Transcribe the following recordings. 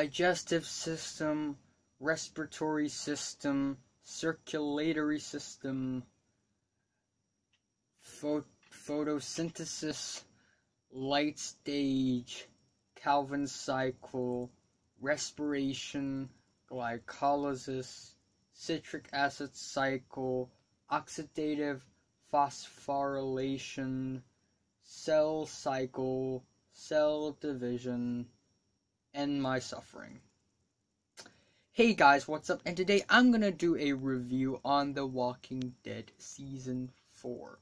digestive system, respiratory system, circulatory system, pho- photosynthesis, light stage, Calvin cycle, respiration, glycolysis, citric acid cycle, oxidative phosphorylation, cell cycle, cell division, and my suffering. Hey guys, what's up? And today I'm gonna do a review on The Walking Dead Season 4.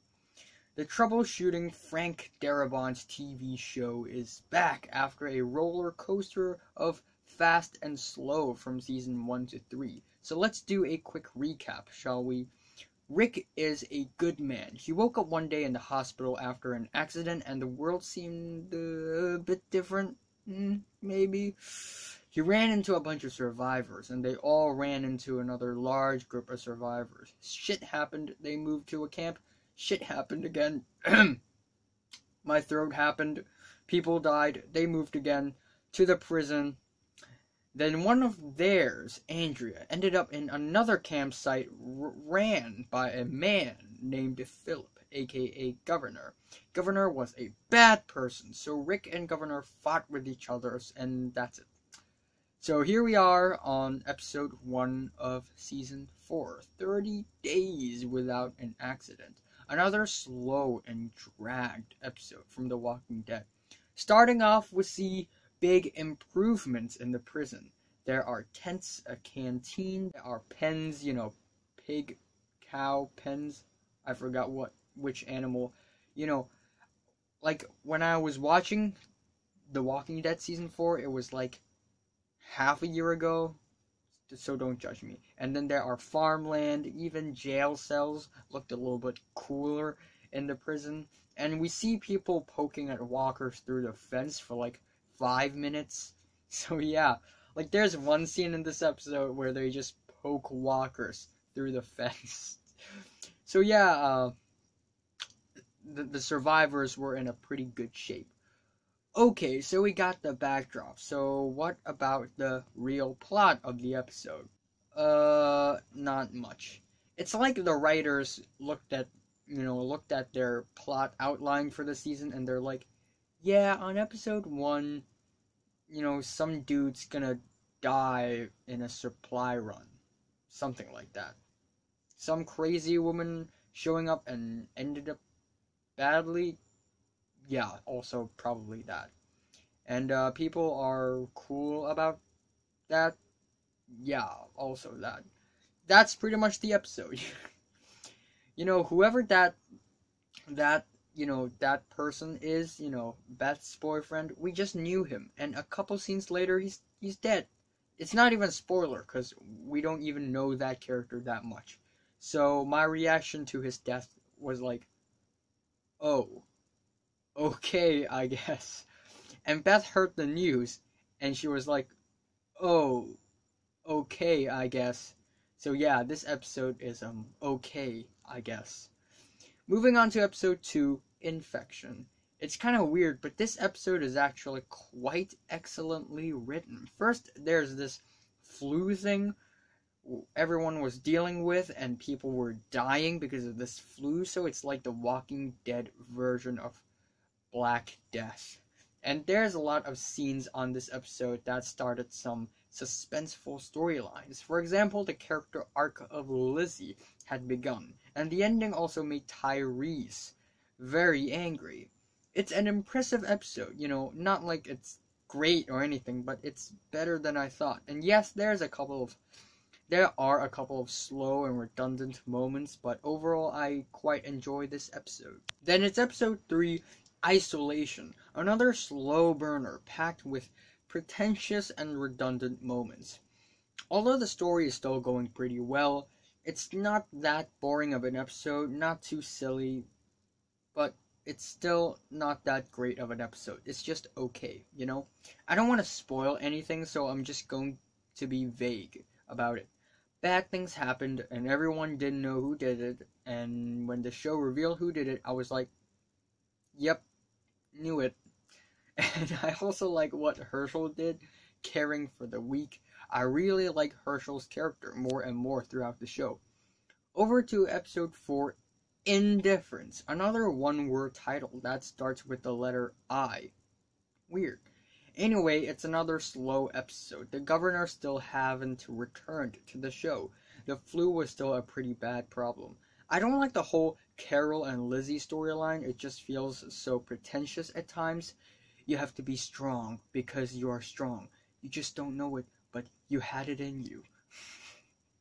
The troubleshooting Frank Darabont's TV show is back after a roller coaster of fast and slow from season 1 to 3. So let's do a quick recap, shall we? Rick is a good man. He woke up one day in the hospital after an accident and the world seemed uh, a bit different, mm, maybe. He ran into a bunch of survivors and they all ran into another large group of survivors. Shit happened, they moved to a camp. Shit happened again. My throat happened. People died, they moved again to the prison. Then one of theirs, Andrea, ended up in another campsite ran by a man named Philip, aka Governor. Governor was a bad person, so Rick and Governor fought with each other, and that's it. So here we are on episode 1 of season 4 30 days without an accident. Another slow and dragged episode from The Walking Dead. Starting off we see big improvements in the prison. There are tents, a canteen, there are pens, you know, pig, cow, pens. I forgot what which animal. You know, like when I was watching The Walking Dead season 4, it was like half a year ago. So don't judge me. And then there are farmland, even jail cells looked a little bit cooler in the prison. And we see people poking at walkers through the fence for like five minutes. So yeah, like there's one scene in this episode where they just poke walkers through the fence. So yeah, uh, the, the survivors were in a pretty good shape. Okay, so we got the backdrop. So what about the real plot of the episode? Uh, not much. It's like the writers looked at, you know, looked at their plot outline for the season and they're like, yeah, on episode 1, you know, some dude's gonna die in a supply run. Something like that. Some crazy woman showing up and ended up badly. Yeah, also probably that. And uh, people are cool about that. Yeah, also that. That's pretty much the episode. you know, whoever that that you know that person is you know beth's boyfriend we just knew him and a couple scenes later he's he's dead it's not even a spoiler because we don't even know that character that much so my reaction to his death was like oh okay i guess and beth heard the news and she was like oh okay i guess so yeah this episode is um okay i guess moving on to episode 2 infection. It's kind of weird, but this episode is actually quite excellently written. First, there's this flu thing everyone was dealing with, and people were dying because of this flu, so it's like the Walking Dead version of Black Death. And there's a lot of scenes on this episode that started some suspenseful storylines. For example, the character arc of Lizzie had begun, and the ending also made Tyrese very angry. It's an impressive episode, you know, not like it's great or anything, but it's better than I thought. And yes, there's a couple of there are a couple of slow and redundant moments, but overall I quite enjoy this episode. Then it's episode 3, Isolation, another slow burner packed with pretentious and redundant moments. Although the story is still going pretty well, it's not that boring of an episode, not too silly, but it's still not that great of an episode. It's just okay, you know? I don't want to spoil anything, so I'm just going to be vague about it. Bad things happened, and everyone didn't know who did it, and when the show revealed who did it, I was like, yep, knew it. And I also like what Hershel did. caring for the weak. I really like Hershel's character more and more throughout the show. Over to episode 4 Indifference, another one word title that starts with the letter I. Weird. Anyway, it's another slow episode. The governor still haven't returned to the show. The flu was still a pretty bad problem. I don't like the whole Carol and Lizzie storyline. It just feels so pretentious at times. You have to be strong because you are strong. You just don't know it, but you had it in you.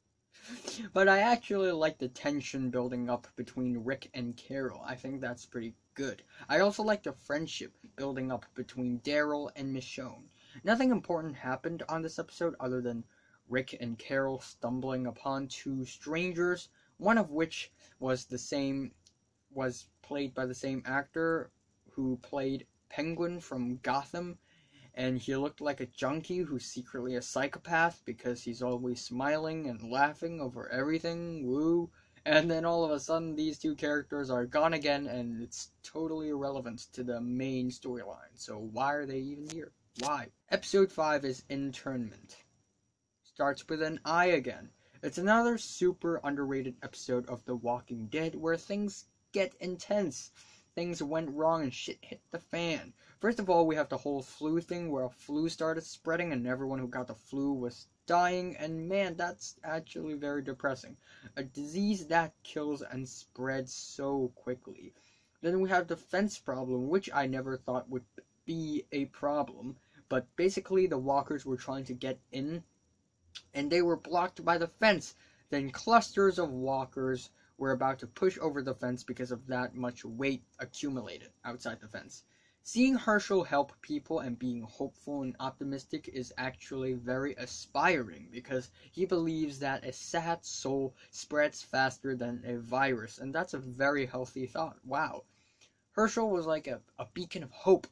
but I actually like the tension building up between Rick and Carol. I think that's pretty good. I also liked the friendship building up between Daryl and Michonne. Nothing important happened on this episode other than Rick and Carol stumbling upon two strangers, one of which was the same was played by the same actor who played Penguin from Gotham and he looked like a junkie who's secretly a psychopath because he's always smiling and laughing over everything. Woo. And then all of a sudden, these two characters are gone again, and it's totally irrelevant to the main storyline. So, why are they even here? Why? Episode 5 is Internment. Starts with an I again. It's another super underrated episode of The Walking Dead where things get intense. Things went wrong and shit hit the fan. First of all, we have the whole flu thing where a flu started spreading and everyone who got the flu was dying, and man, that's actually very depressing. A disease that kills and spreads so quickly. Then we have the fence problem, which I never thought would be a problem, but basically the walkers were trying to get in and they were blocked by the fence. Then clusters of walkers were about to push over the fence because of that much weight accumulated outside the fence. Seeing Hershel help people and being hopeful and optimistic is actually very aspiring because he believes that a sad soul spreads faster than a virus, and that's a very healthy thought. Wow. Hershel was like a, a beacon of hope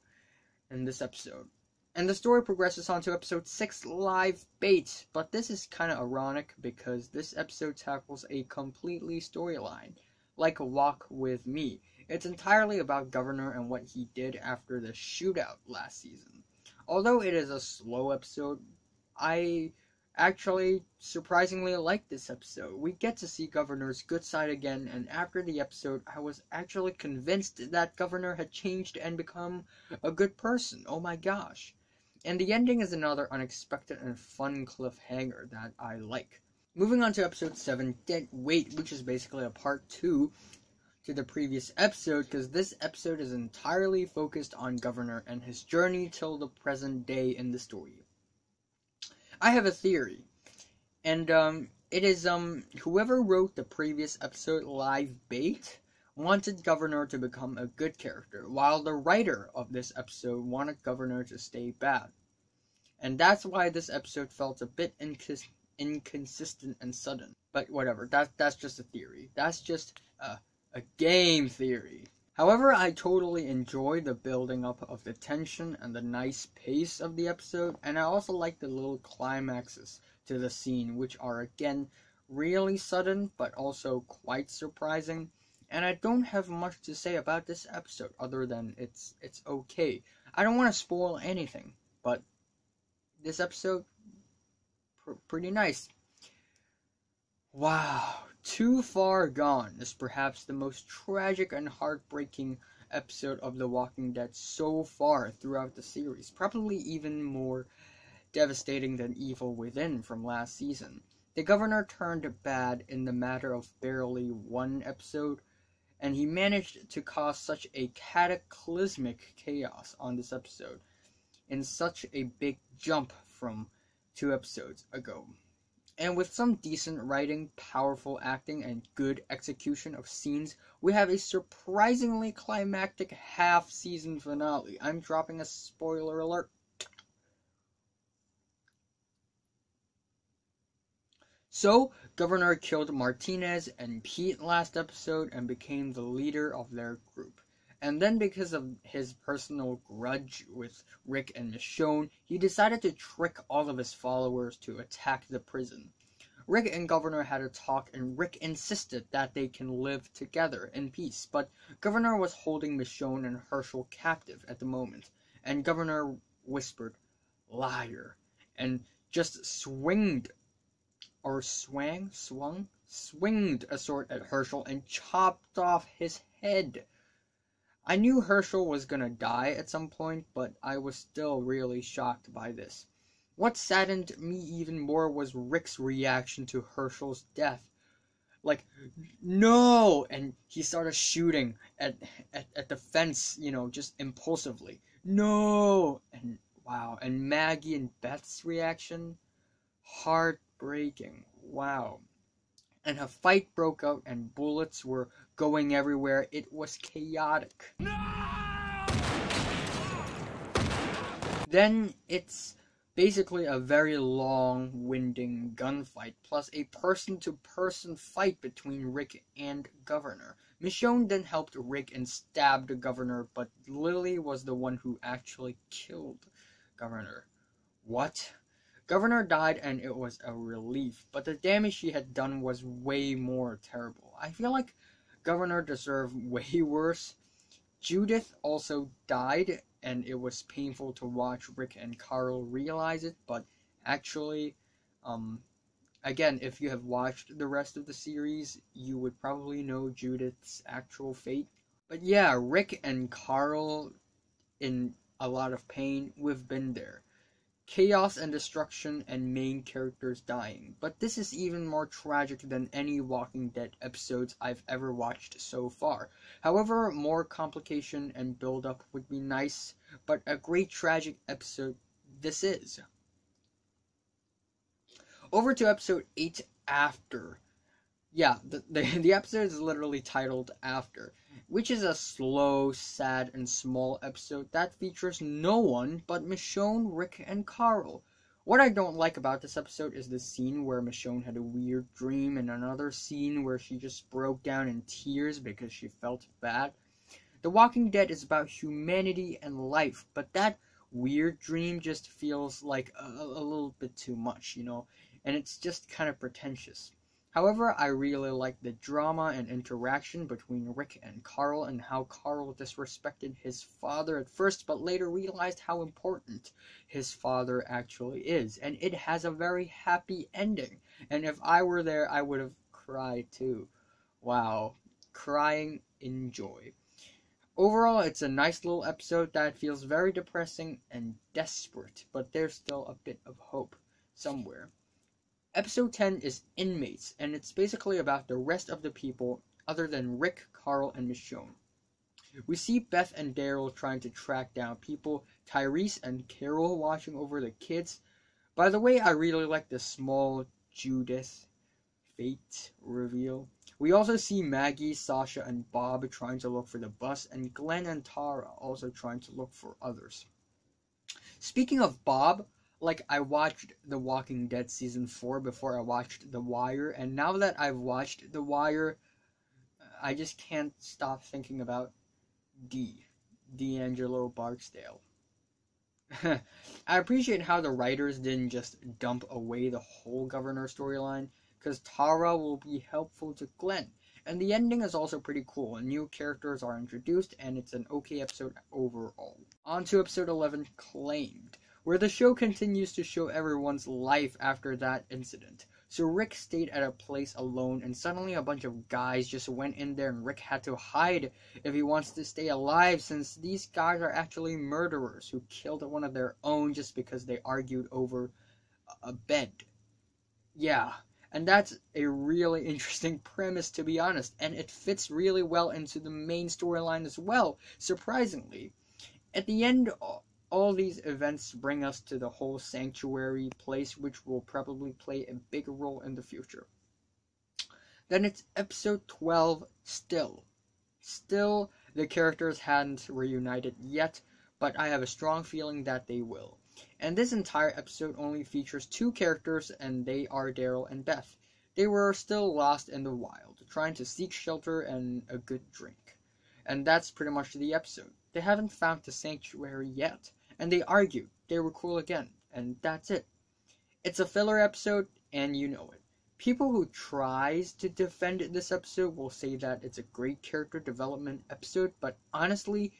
in this episode. And the story progresses on to episode 6, Live Bait. But this is kind of ironic because this episode tackles a completely storyline, like Walk With Me. It's entirely about Governor and what he did after the shootout last season. Although it is a slow episode, I actually surprisingly like this episode. We get to see Governor's good side again, and after the episode, I was actually convinced that Governor had changed and become a good person. Oh my gosh. And the ending is another unexpected and fun cliffhanger that I like. Moving on to episode 7, Dead Weight, which is basically a part 2 to the previous episode because this episode is entirely focused on Governor and his journey till the present day in the story. I have a theory, and um, it is um whoever wrote the previous episode, Live Bait, wanted Governor to become a good character, while the writer of this episode wanted Governor to stay bad. And that's why this episode felt a bit incons- inconsistent and sudden. But whatever, that, that's just a theory. That's just a a game theory. However, I totally enjoy the building up of the tension and the nice pace of the episode, and I also like the little climaxes to the scene, which are again really sudden but also quite surprising. And I don't have much to say about this episode other than it's it's okay. I don't want to spoil anything, but this episode pretty nice. Wow, too Far Gone is perhaps the most tragic and heartbreaking episode of The Walking Dead so far throughout the series, probably even more devastating than Evil Within from last season. The governor turned bad in the matter of barely one episode, and he managed to cause such a cataclysmic chaos on this episode in such a big jump from two episodes ago. And with some decent writing, powerful acting, and good execution of scenes, we have a surprisingly climactic half season finale. I'm dropping a spoiler alert. So, Governor killed Martinez and Pete last episode and became the leader of their group. And then, because of his personal grudge with Rick and Michonne, he decided to trick all of his followers to attack the prison. Rick and Governor had a talk, and Rick insisted that they can live together in peace, but Governor was holding Michonne and Hershel captive at the moment, and Governor whispered, Liar, and just swinged or swang, swung, swinged a sword at Hershel and chopped off his head. I knew Hershel was gonna die at some point, but I was still really shocked by this. What saddened me even more was Rick's reaction to Hershel's death. Like, no! And he started shooting at, at, at the fence, you know, just impulsively. No! And wow. And Maggie and Beth's reaction? Heartbreaking. Wow. And a fight broke out, and bullets were going everywhere. It was chaotic. No! Then it's basically a very long, winding gunfight, plus a person to person fight between Rick and Governor. Michonne then helped Rick and stabbed Governor, but Lilly was the one who actually killed Governor. What? Governor died and it was a relief, but the damage she had done was way more terrible. I feel like Governor deserved way worse. Judith also died, and it was painful to watch Rick and Carl realize it, but actually, um, again, if you have watched the rest of the series, you would probably know Judith's actual fate. But yeah, Rick and Carl, in a lot of pain, we've been there chaos and destruction and main characters dying. But this is even more tragic than any Walking Dead episodes I've ever watched so far. However, more complication and build up would be nice, but a great tragic episode this is. Over to episode 8 After. Yeah, the, the, the episode is literally titled After which is a slow, sad, and small episode that features no one but Michonne, Rick, and Carl. What I don't like about this episode is the scene where Michonne had a weird dream, and another scene where she just broke down in tears because she felt bad. The Walking Dead is about humanity and life, but that weird dream just feels like a, a little bit too much, you know, and it's just kind of pretentious. However, I really like the drama and interaction between Rick and Carl and how Carl disrespected his father at first but later realized how important his father actually is. And it has a very happy ending. And if I were there, I would have cried too. Wow. Crying in joy. Overall, it's a nice little episode that feels very depressing and desperate, but there's still a bit of hope somewhere. Episode 10 is Inmates, and it's basically about the rest of the people other than Rick, Carl, and Michonne. We see Beth and Daryl trying to track down people, Tyrese and Carol watching over the kids. By the way, I really like the small Judith fate reveal. We also see Maggie, Sasha, and Bob trying to look for the bus, and Glenn and Tara also trying to look for others. Speaking of Bob, like I watched The Walking Dead season 4 before I watched The Wire and now that I've watched The Wire I just can't stop thinking about D D'Angelo Barksdale. I appreciate how the writers didn't just dump away the whole governor storyline cuz Tara will be helpful to Glenn. And the ending is also pretty cool. New characters are introduced and it's an okay episode overall. On to episode 11 Claimed where the show continues to show everyone's life after that incident. So Rick stayed at a place alone, and suddenly a bunch of guys just went in there, and Rick had to hide if he wants to stay alive, since these guys are actually murderers who killed one of their own just because they argued over a bed. Yeah, and that's a really interesting premise, to be honest, and it fits really well into the main storyline as well, surprisingly. At the end, all these events bring us to the whole sanctuary place, which will probably play a bigger role in the future. Then it's episode 12, Still. Still, the characters hadn't reunited yet, but I have a strong feeling that they will. And this entire episode only features two characters, and they are Daryl and Beth. They were still lost in the wild, trying to seek shelter and a good drink. And that's pretty much the episode. They haven't found the sanctuary yet, and they argued. They were cool again, and that's it. It's a filler episode, and you know it. People who tries to defend this episode will say that it's a great character development episode, but honestly,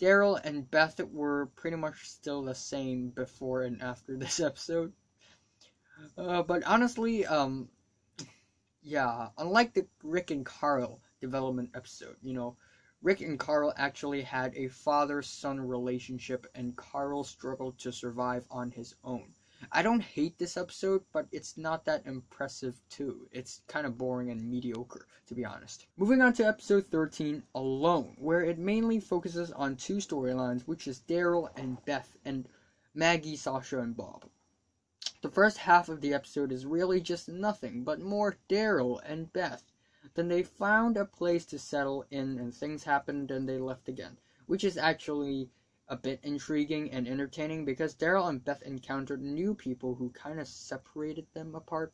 Daryl and Beth were pretty much still the same before and after this episode. Uh, but honestly, um, yeah, unlike the Rick and Carl development episode, you know, Rick and Carl actually had a father son relationship, and Carl struggled to survive on his own. I don't hate this episode, but it's not that impressive too. It's kind of boring and mediocre, to be honest. Moving on to episode 13, Alone, where it mainly focuses on two storylines, which is Daryl and Beth, and Maggie, Sasha, and Bob. The first half of the episode is really just nothing but more Daryl and Beth. Then they found a place to settle in and things happened and they left again, which is actually a bit intriguing and entertaining because Daryl and Beth encountered new people who kind of separated them apart.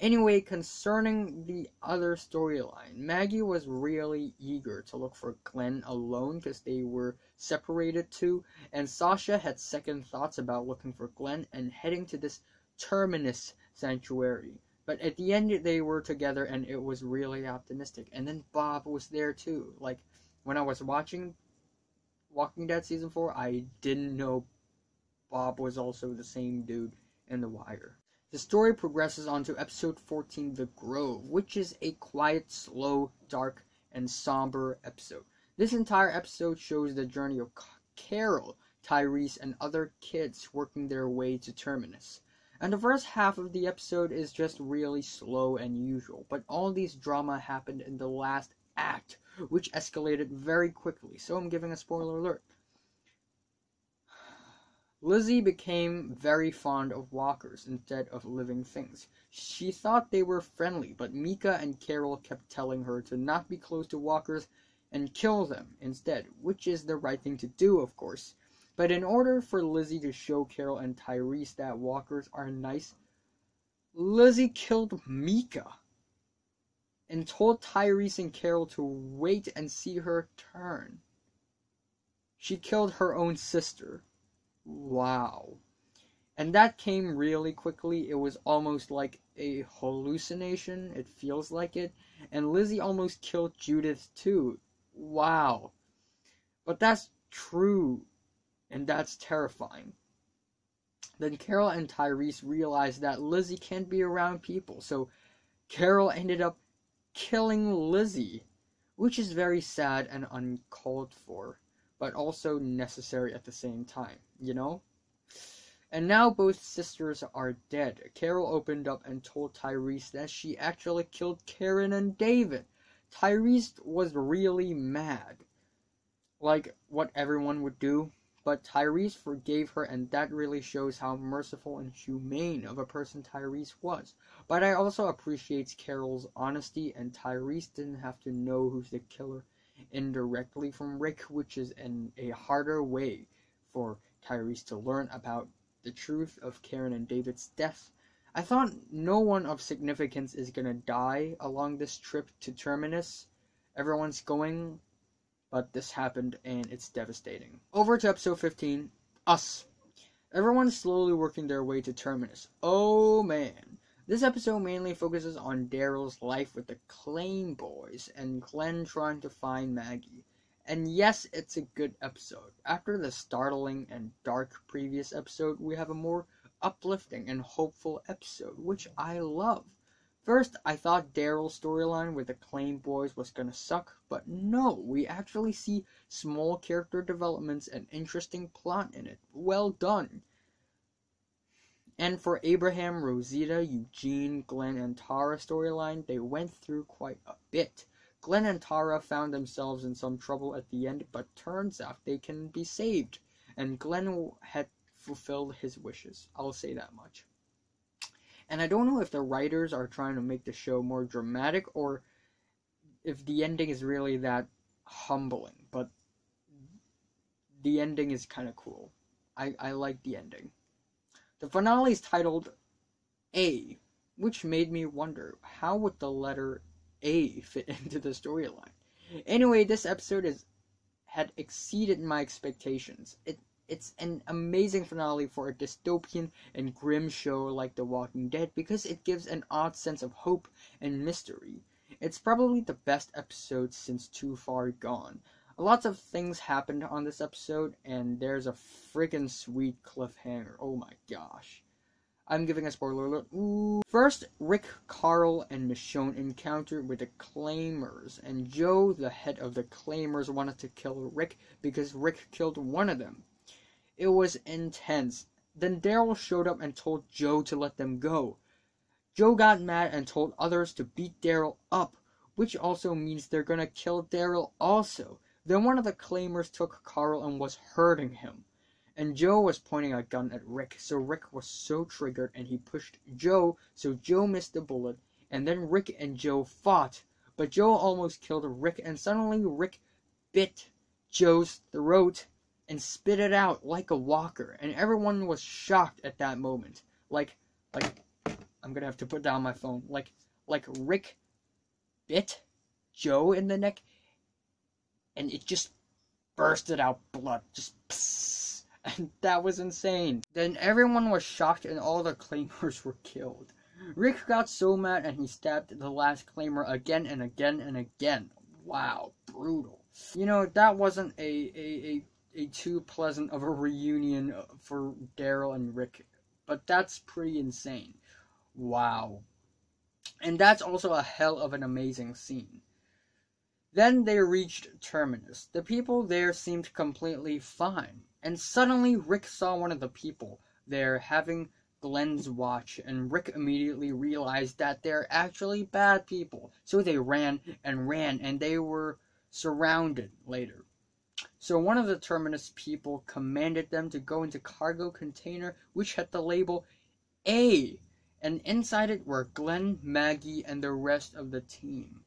Anyway, concerning the other storyline, Maggie was really eager to look for Glenn alone because they were separated too, and Sasha had second thoughts about looking for Glenn and heading to this Terminus sanctuary. But at the end, they were together, and it was really optimistic. And then Bob was there too. Like when I was watching Walking Dead season four, I didn't know Bob was also the same dude in The Wire. The story progresses on to episode 14, The Grove, which is a quiet, slow, dark, and somber episode. This entire episode shows the journey of Carol, Tyrese, and other kids working their way to Terminus. And the first half of the episode is just really slow and usual, but all these drama happened in the last act, which escalated very quickly, so I'm giving a spoiler alert. Lizzie became very fond of walkers instead of living things. She thought they were friendly, but Mika and Carol kept telling her to not be close to walkers and kill them instead, which is the right thing to do, of course. But in order for Lizzie to show Carol and Tyrese that walkers are nice, Lizzie killed Mika and told Tyrese and Carol to wait and see her turn. She killed her own sister. Wow. And that came really quickly. It was almost like a hallucination. It feels like it. And Lizzie almost killed Judith too. Wow. But that's true and that's terrifying. Then Carol and Tyrese realized that Lizzie can't be around people, so Carol ended up killing Lizzie, which is very sad and uncalled for, but also necessary at the same time, you know? And now both sisters are dead. Carol opened up and told Tyrese that she actually killed Karen and David. Tyrese was really mad. Like what everyone would do. But Tyrese forgave her, and that really shows how merciful and humane of a person Tyrese was. But I also appreciate Carol's honesty, and Tyrese didn't have to know who's the killer indirectly from Rick, which is an, a harder way for Tyrese to learn about the truth of Karen and David's death. I thought no one of significance is gonna die along this trip to Terminus. Everyone's going but this happened and it's devastating. Over to episode 15 Us. Everyone's slowly working their way to Terminus. Oh man. This episode mainly focuses on Daryl's life with the Claim Boys and Glenn trying to find Maggie. And yes, it's a good episode. After the startling and dark previous episode, we have a more uplifting and hopeful episode, which I love. First, I thought Daryl's storyline with the Claim Boys was gonna suck, but no, we actually see small character developments and interesting plot in it. Well done. And for Abraham, Rosita, Eugene, Glenn, and Tara storyline, they went through quite a bit. Glenn and Tara found themselves in some trouble at the end, but turns out they can be saved. And Glenn had fulfilled his wishes. I'll say that much. And I don't know if the writers are trying to make the show more dramatic or if the ending is really that humbling, but the ending is kind of cool. I, I like the ending. The finale is titled A, which made me wonder how would the letter A fit into the storyline. Anyway, this episode is had exceeded my expectations. It it's an amazing finale for a dystopian and grim show like The Walking Dead because it gives an odd sense of hope and mystery. It's probably the best episode since Too Far Gone. Lots of things happened on this episode, and there's a freaking sweet cliffhanger. Oh my gosh. I'm giving a spoiler alert. Ooh. First, Rick, Carl, and Michonne encounter with the Claimers, and Joe, the head of the Claimers, wanted to kill Rick because Rick killed one of them. It was intense. Then Daryl showed up and told Joe to let them go. Joe got mad and told others to beat Daryl up, which also means they're gonna kill Daryl also. Then one of the Claimers took Carl and was hurting him and Joe was pointing a gun at Rick, so Rick was so triggered and he pushed Joe, so Joe missed the bullet, and then Rick and Joe fought, but Joe almost killed Rick, and suddenly Rick bit Joe's throat and spit it out like a walker, and everyone was shocked at that moment. Like, like, I'm gonna have to put down my phone. Like, like Rick bit Joe in the neck, and it just bursted out blood, just. Psst and that was insane. Then everyone was shocked and all the claimers were killed. Rick got so mad and he stabbed the last claimer again and again and again. Wow, brutal. You know, that wasn't a, a, a, a too pleasant of a reunion for Daryl and Rick, but that's pretty insane. Wow. And that's also a hell of an amazing scene. Then they reached Terminus. The people there seemed completely fine. And suddenly Rick saw one of the people there having Glenn's watch, and Rick immediately realized that they're actually bad people. So they ran and ran, and they were surrounded later. So one of the Terminus people commanded them to go into cargo container, which had the label A, and inside it were Glenn, Maggie, and the rest of the team,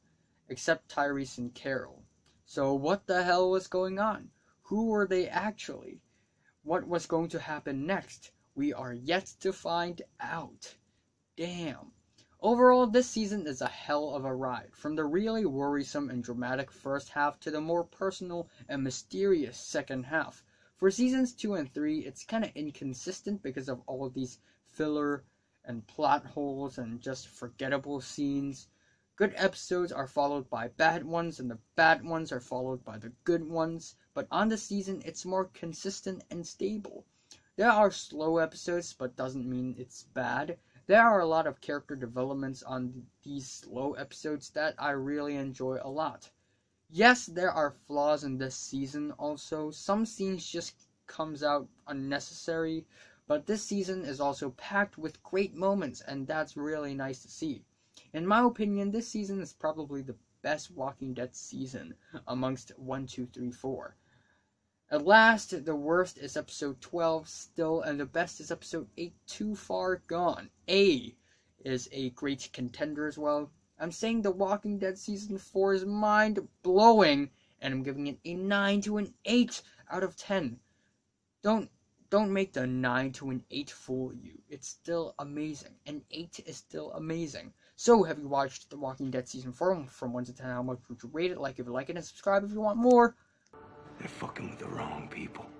except Tyrese and Carol. So what the hell was going on? Who were they actually? What was going to happen next? We are yet to find out. Damn. Overall, this season is a hell of a ride, from the really worrisome and dramatic first half to the more personal and mysterious second half. For seasons 2 and 3, it's kinda inconsistent because of all of these filler and plot holes and just forgettable scenes. Good episodes are followed by bad ones, and the bad ones are followed by the good ones. But on the season, it's more consistent and stable. There are slow episodes, but doesn't mean it's bad. There are a lot of character developments on these slow episodes that I really enjoy a lot. Yes, there are flaws in this season also. Some scenes just comes out unnecessary, but this season is also packed with great moments and that's really nice to see. In my opinion, this season is probably the best Walking Dead season amongst 1, 2, 3, 4. At last, the worst is episode 12 still, and the best is episode 8 Too Far Gone. A is a great contender as well. I'm saying The Walking Dead season 4 is mind blowing, and I'm giving it a 9 to an 8 out of 10. Don't don't make the 9 to an 8 fool you. It's still amazing. An 8 is still amazing. So, have you watched The Walking Dead Season 4? From 1 to 10, how much would you rate it? Like if you like it, and subscribe if you want more. They're fucking with the wrong people.